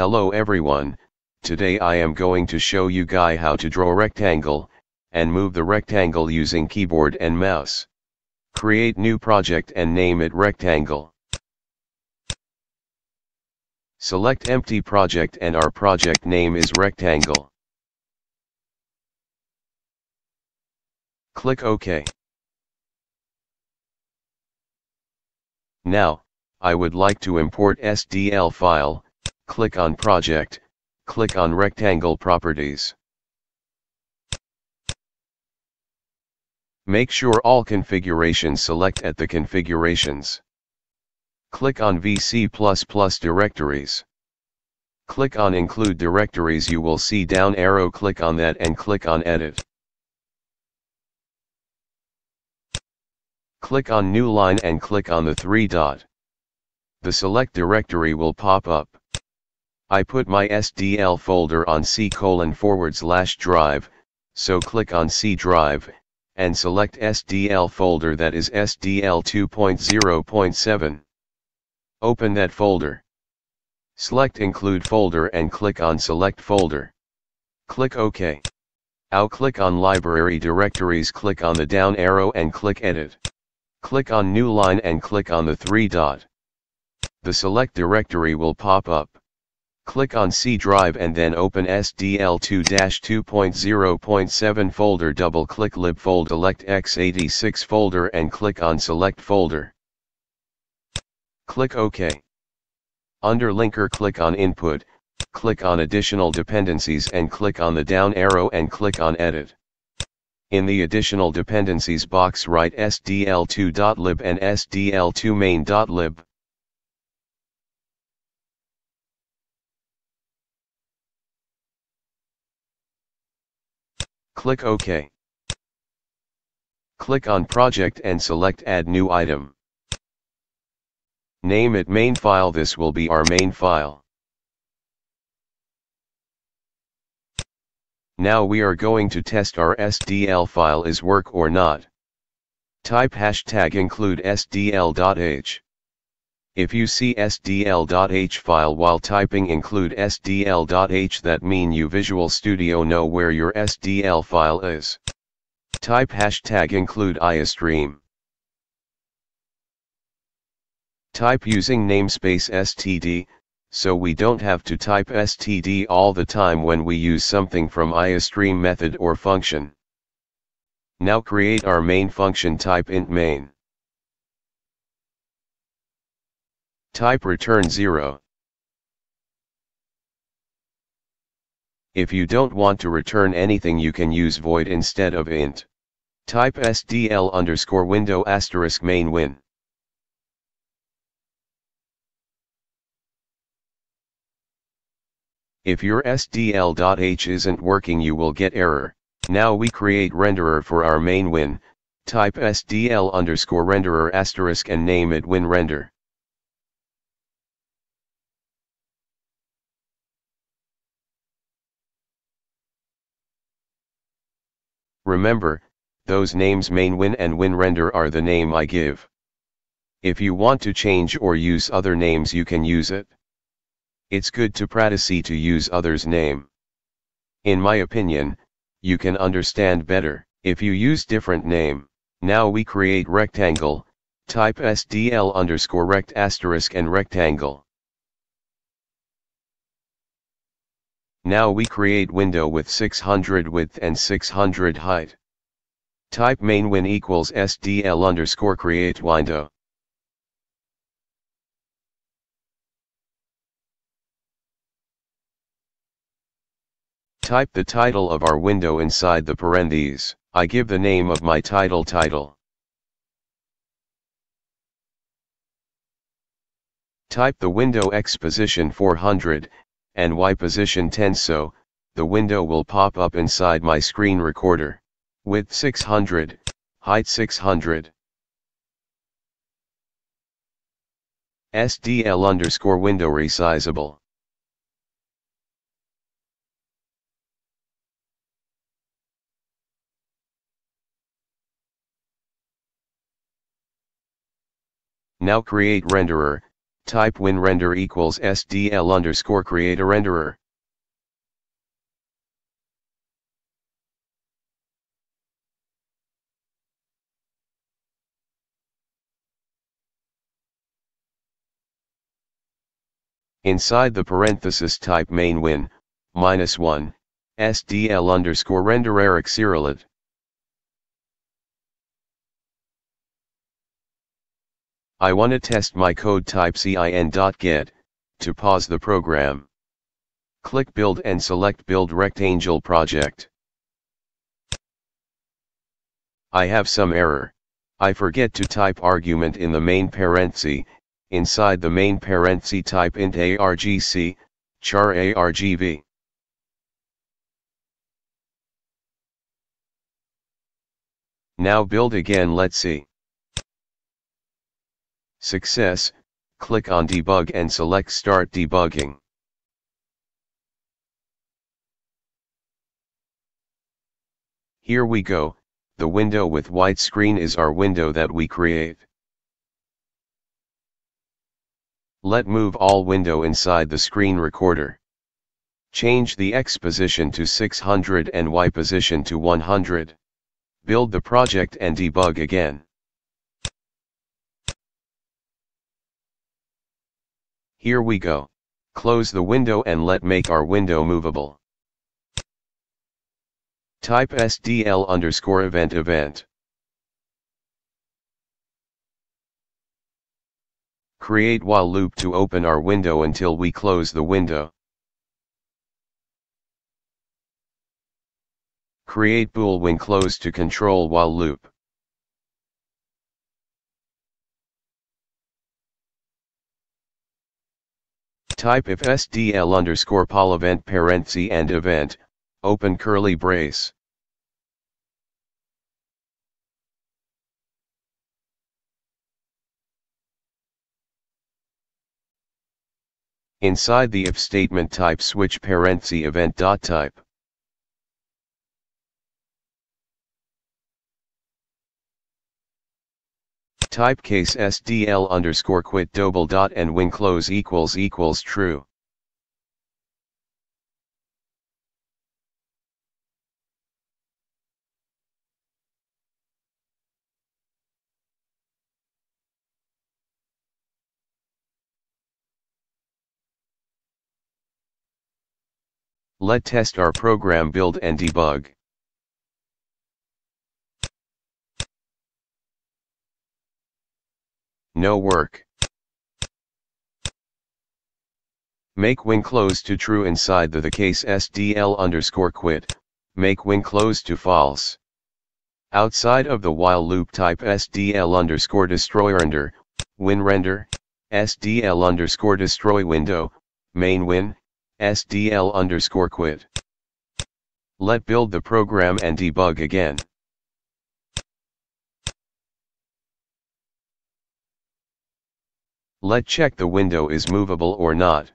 Hello everyone, today I am going to show you guy how to draw rectangle, and move the rectangle using keyboard and mouse. Create new project and name it rectangle. Select empty project and our project name is rectangle. Click OK. Now, I would like to import SDL file, click on project, click on rectangle properties. Make sure all configurations select at the configurations. Click on VC++ directories. Click on include directories you will see down arrow click on that and click on edit. Click on new line and click on the three dot. The select directory will pop up. I put my SDL folder on C colon forward slash drive, so click on C drive, and select SDL folder that is SDL 2.0.7. Open that folder. Select include folder and click on select folder. Click OK. Now click on library directories click on the down arrow and click edit. Click on new line and click on the three dot. The select directory will pop up. Click on C drive and then open SDL2-2.0.7 folder double click lib fold select x86 folder and click on select folder. Click OK. Under linker click on input, click on additional dependencies and click on the down arrow and click on edit. In the additional dependencies box write sdl2.lib and sdl2main.lib. Click OK. Click on project and select add new item. Name it main file this will be our main file. Now we are going to test our SDL file is work or not. Type hashtag include sdl.h. If you see sdl.h file while typing include sdl.h that mean you Visual Studio know where your SDL file is. Type hashtag include iostream. Type using namespace std, so we don't have to type std all the time when we use something from iostream method or function. Now create our main function type int main. Type return 0. If you don't want to return anything you can use void instead of int. Type sdl underscore window asterisk main win. If your sdl.h isn't working you will get error. Now we create renderer for our main win, type sdl underscore renderer asterisk and name it win render. Remember, those names main win and win render are the name I give. If you want to change or use other names you can use it. It's good to practice to use others name. In my opinion, you can understand better, if you use different name. Now we create rectangle, type SDL underscore rect asterisk and rectangle. Now we create window with 600 width and 600 height. Type main win equals SDL underscore create window. Type the title of our window inside the parentheses. I give the name of my title title. Type the window X position 400, and Y position 10 so, the window will pop up inside my screen recorder. Width 600, height 600. SDL underscore window resizable. Now create renderer, type winrender equals SDL underscore create a renderer. Inside the parenthesis type main win, minus 1, SDL underscore render Eric. I wanna test my code type cin.get, to pause the program. Click build and select build rectangle project. I have some error. I forget to type argument in the main parenthesis, inside the main parenthesis type int argc, char argv. Now build again let's see. Success, click on debug and select start debugging. Here we go, the window with white screen is our window that we create. Let move all window inside the screen recorder. Change the X position to 600 and Y position to 100. Build the project and debug again. Here we go. Close the window and let make our window movable. Type SDL underscore event event. Create while loop to open our window until we close the window. Create bool when closed to control while loop. Type if SDL underscore poll event parenthesis and event, open curly brace. Inside the if statement type switch parenthesis event dot type. Type case SDL underscore quit double dot and when close equals equals true. Let test our program build and debug. No work. Make when close to true inside the the case SDL underscore quit, make when close to false. Outside of the while loop type SDL underscore destroy render, win render, SDL underscore destroy window, main win, SDL underscore quit. Let build the program and debug again. Let check the window is movable or not.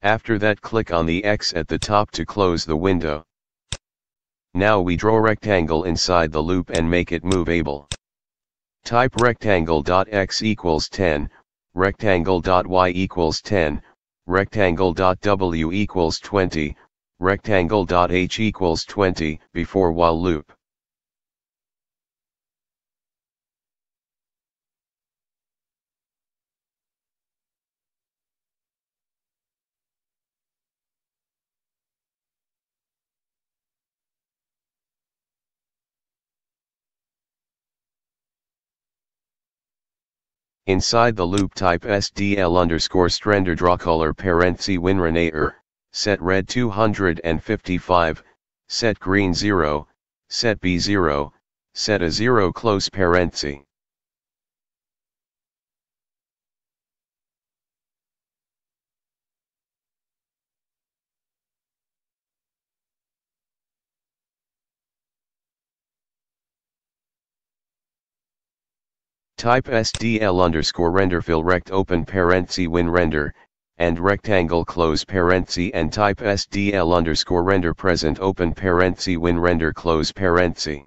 After that click on the X at the top to close the window. Now we draw rectangle inside the loop and make it movable. Type rectangle.x equals 10, rectangle.y equals 10, rectangle.w equals 20, rectangle.h equals 20 before while loop. Inside the loop type SDL underscore strender draw color parenthesis winrenator, er. set red 255, set green 0, set B0, set a 0 close parenthesis. Type SDL underscore render fill rect open parenthesis win render, and rectangle close parenthesis and type SDL underscore render present open parenthesis win render close parenthesis.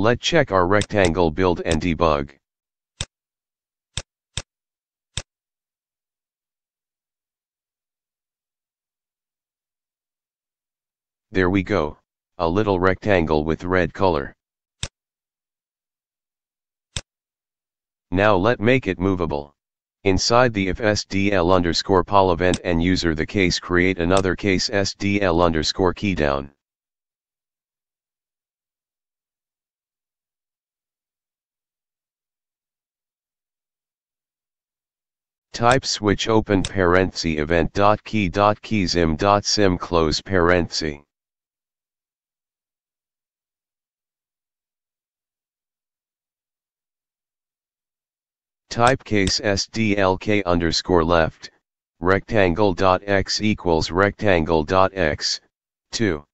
Let check our rectangle build and debug. There we go, a little rectangle with red color. Now let make it movable. Inside the if SDL underscore poll event and user the case create another case SDL underscore keydown. Type switch open parenthesis sym close parenthesis. Type case SDLK underscore left, rectangle dot x equals rectangle dot x, 2.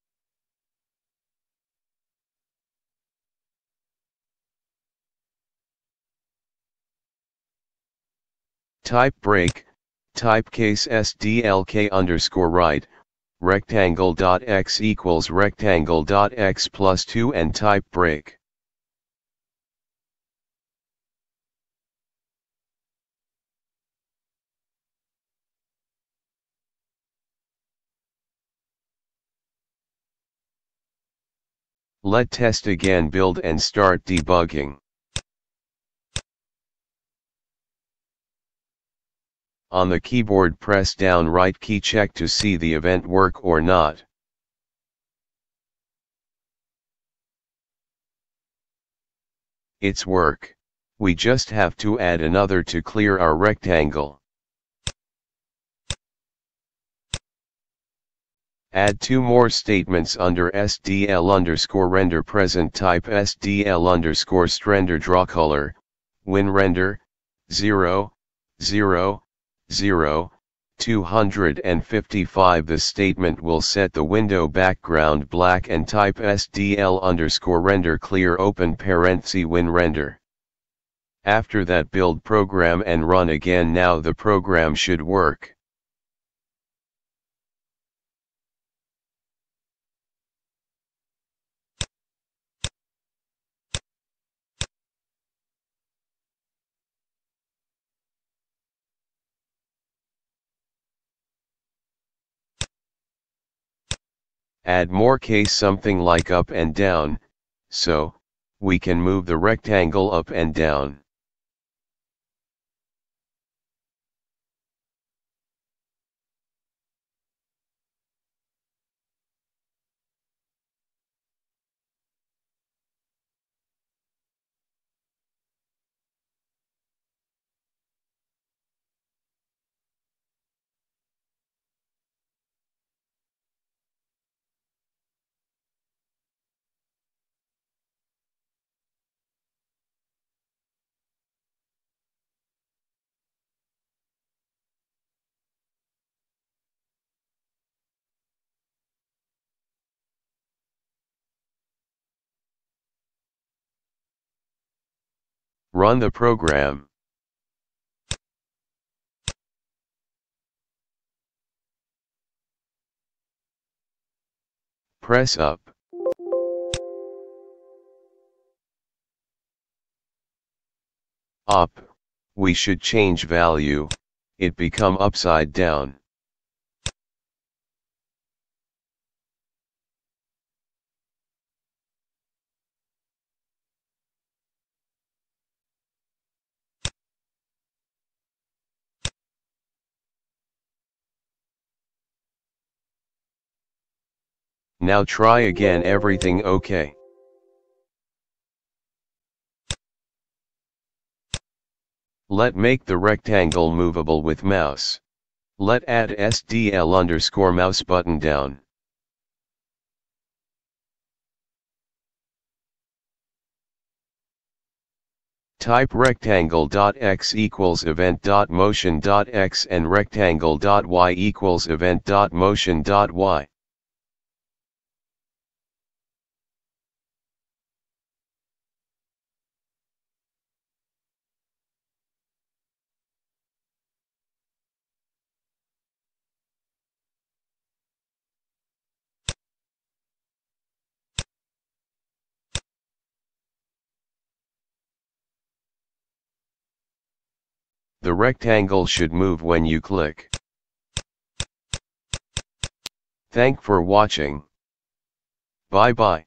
Type break, type case SDLK underscore right, rectangle dot x equals rectangle dot x plus 2 and type break. Let test again build and start debugging. On the keyboard press down right key check to see the event work or not. It's work, we just have to add another to clear our rectangle. Add two more statements under SDL underscore render present type SDL underscore render draw color, win render, 0, 0, 0, 255 The statement will set the window background black and type SDL underscore render clear open parenthesis win render. After that build program and run again now the program should work. Add more case something like up and down, so, we can move the rectangle up and down. Run the program. Press up. Up, we should change value, it become upside down. Now try again everything okay. Let make the rectangle movable with mouse. Let add SDL underscore mouse button down. Type rectangle.x equals event.motion.x and rectangle.y equals event.motion.y. The rectangle should move when you click. Thank for watching. Bye bye.